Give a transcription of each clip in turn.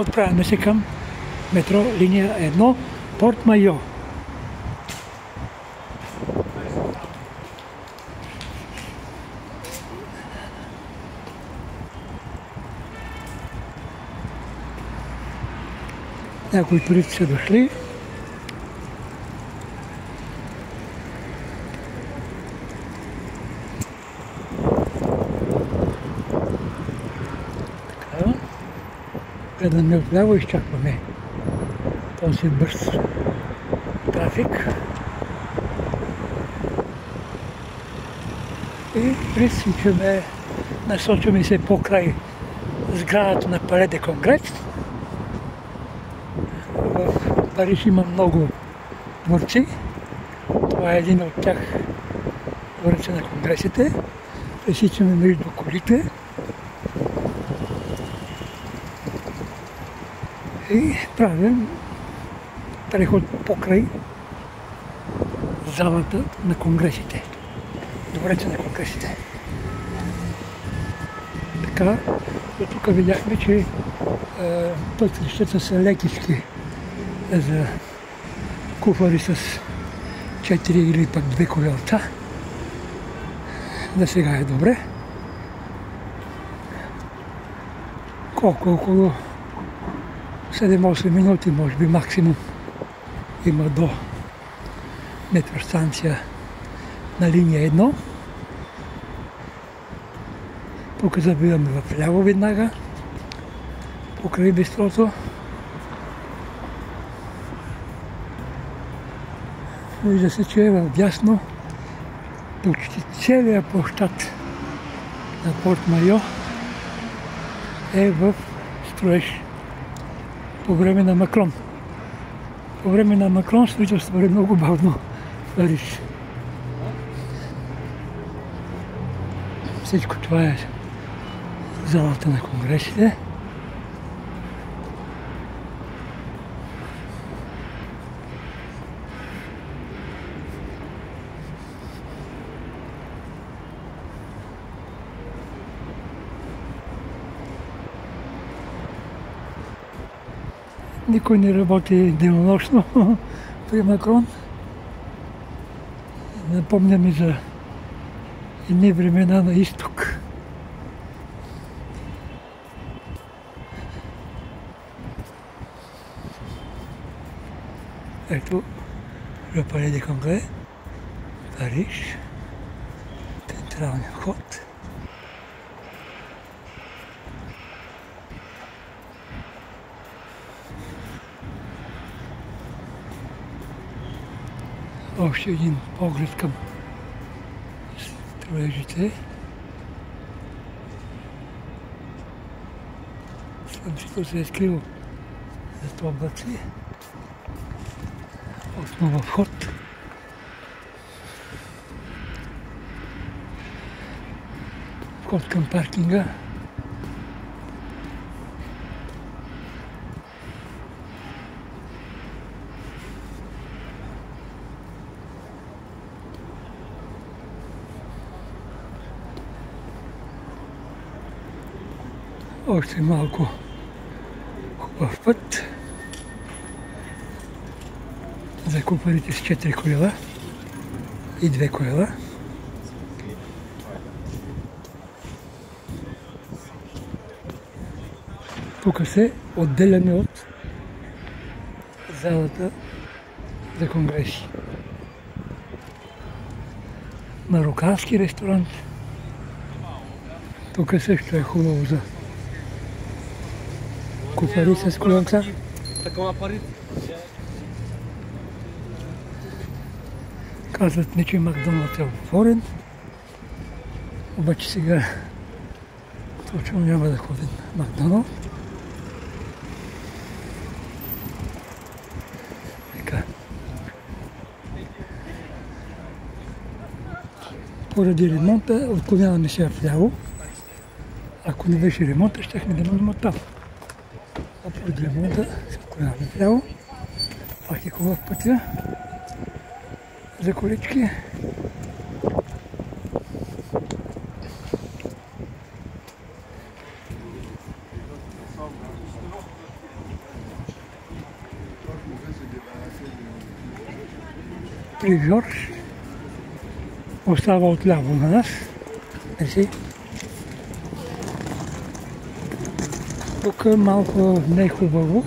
Отправяме се към метро линия 1 Порт Майо. Някои туристи са дошли. Така. Гледаме отляво и изчакваме този бърз трафик. И пресичаме, насочваме се покрай сградата на Пареде Конгрес. В Париж има много дворци. Това е един от тях дворца на конгресите. Пресичаме между колите. И правим преход покрай залата на конгресите. Двореца на конгресите. Така, до тук видяхме, че е, пътищата са лекички за куфари с 4 или пък 2 колелца. За сега е добре. Колко около 7-8 минути, може би максимум, има до метростанция на линия 1. Тук забиваме в ляво веднага, покрай бистрото. Вижда се, че е в дясно почти целият площад на Порт Майо е в строеж по време на Макрон. По време на Макрон строителството е много бавно Париж. Всичко това е залата на конгресите. Никой не работи денонощно при Макрон. Напомня ми за едни времена на изток. Ето, Le Palais des Congrès, Париж, централния вход. Още един поглед към строежите. Слънцето се е скрило за облаци. Основа вход. Вход към паркинга. Още малко хубав път. За купарите с 4 колела и 2 колела. Тук се отделяме от залата за конгреси. Мароккански ресторант. Тук също е хубаво за купари с колонца. Такова пари. Казват ми, че Макдоналдс е отворен. Обаче сега точно няма да ходим Макдоналд. Така. Поради ремонта отклоняваме се вляво. Ако не беше ремонта, щехме да минем оттам до древната, спокойно направо. Пак е хубав пътя за колички. При Жорж остава отляво на нас. Мерси. Тук е малко не е хубаво,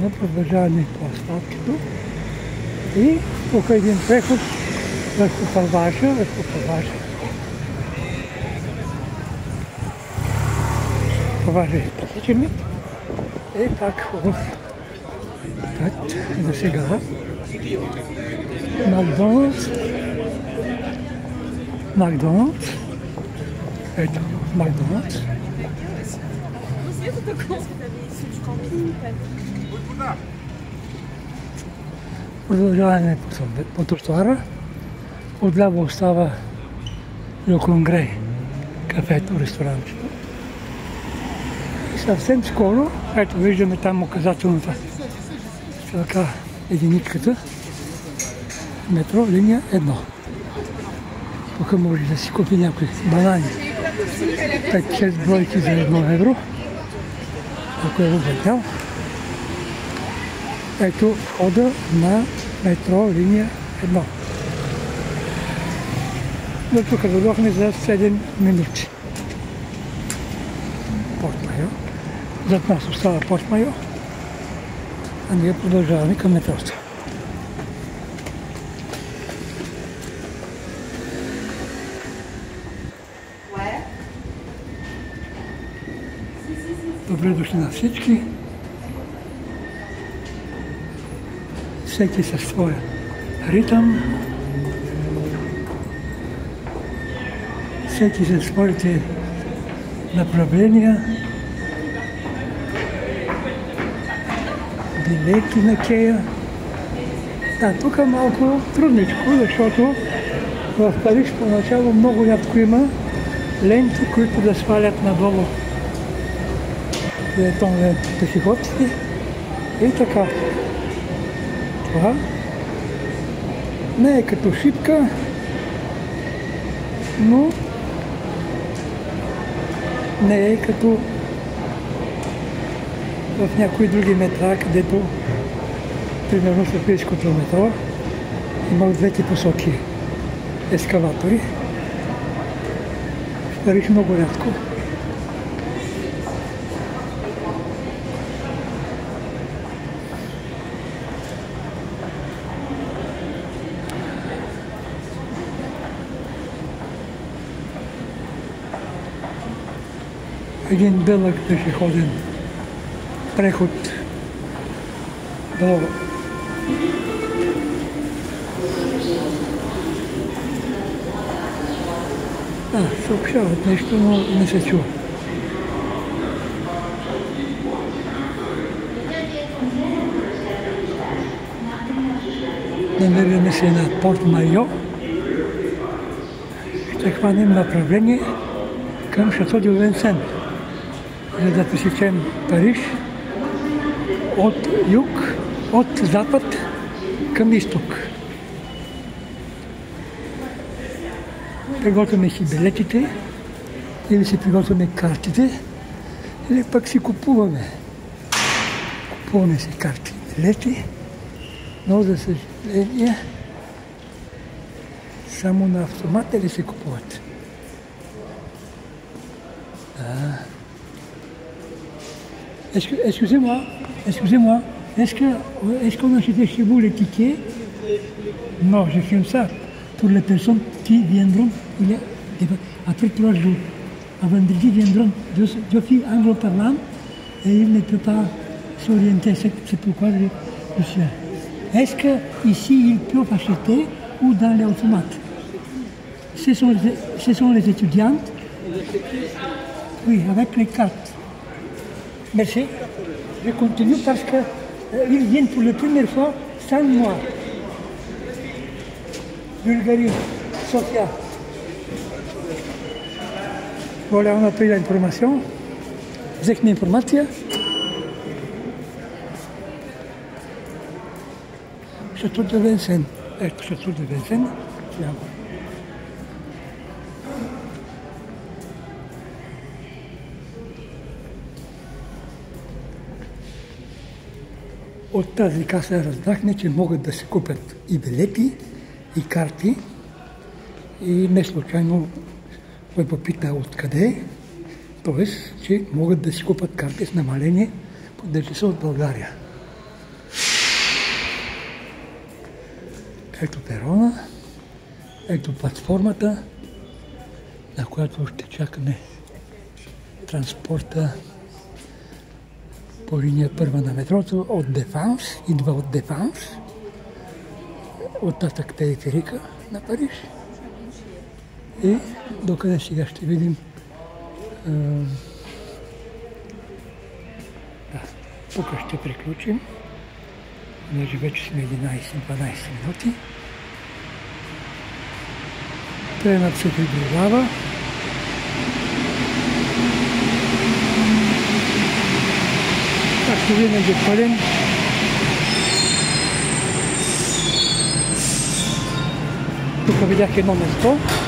но продължаваме по асфалтито. И тук е един преход върху паважа, върху паважа. Паважа е посечени. И так в път за сега. Макдоналдс. Макдоналдс. Ето, Макдоналдс. Продължаваме по, събе- по тротуара. Отляво остава Йоконгрей, кафето, ресторанчето. И съвсем скоро, ето виждаме там указателната така единичката, метро, линия 1. Тук може да си купи някои банани. 5-6 бройки за 1 евро. Ако е обеднял. Ето входа на метро линия 1. До тук дойдохме за 7 минути. Порт Майо. Зад нас остава Порт Майо. А ние продължаваме към метрото. Добре дошли на всички. Всеки със своя ритъм. Всеки със своите направления. билети на Кея. Да, тук е малко трудничко, защото в Париж поначало много рядко има ленти, които да свалят надолу на пешеходците. И така. Това не е като шипка, но не е като в някои други метра, където, примерно Софийското метро, има от двете посоки ескалатори. В Париж много рядко. Един дълъг пешеходен преход до А, съобщават нещо, но не се чува. Намираме се на Порт Майо. Ще хванем направление към Шато Дю Венсен, за да посечем Париж от юг, от запад към изток. Приготвяме си билетите или си приготвяме картите, или пък си купуваме. Купуваме си карти и билети, но за съжаление само на автомата ли се купуват? Да. Excusez-moi, excusez-moi, est-ce qu'on achetait chez vous les tickets? Non, je filme ça pour les personnes qui viendront après trois jours. À vendredi viendront deux, deux filles anglo-parlantes et ils ne peuvent pas s'orienter. C'est, pourquoi je, je suis là. Est-ce que ici ils peuvent acheter ou dans les automates? Ce sont, ce sont les étudiantes Oui, avec les cartes. Merci. Je continue parce qu'ils euh, ils viennent pour la première fois sans moi. Bulgarie, Sofia. Voilà, on a pris l'information. Zekne informacija. Što tu da vencen? Eto, što. От тази каса разбрахме, че могат да се купят и билети, и карти. И не случайно ме попита откъде, т.е. че могат да си купат карти с намаление, понеже са от България. Ето перона, ето платформата, на която ще чакаме транспорта по линия първа на метрото от Дефанс, идва от Дефанс, оттатък периферика на Париж. И докъде сега ще видим да, тук ще приключим. Понеже вече сме 11-12 минути. Тренът се приближава. subiendo el Jescolén. Tylko wiedziałeś jedną myszką.